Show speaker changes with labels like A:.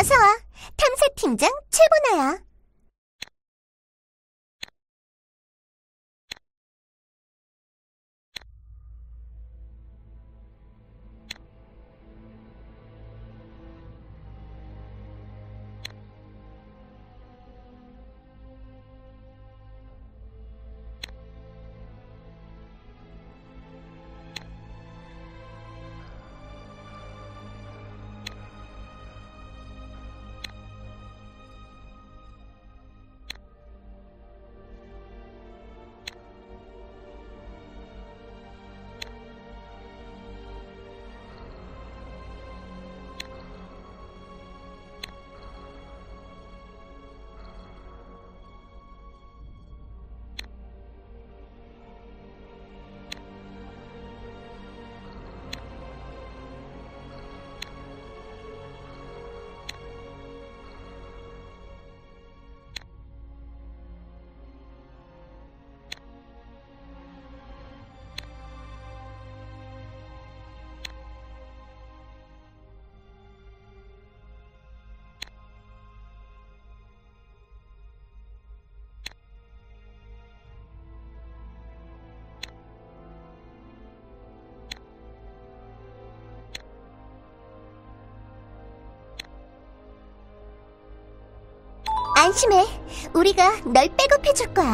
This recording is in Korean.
A: 어서와. 탐사팀장 최고나야. 안심해. 우리가 널 백업해줄 거야.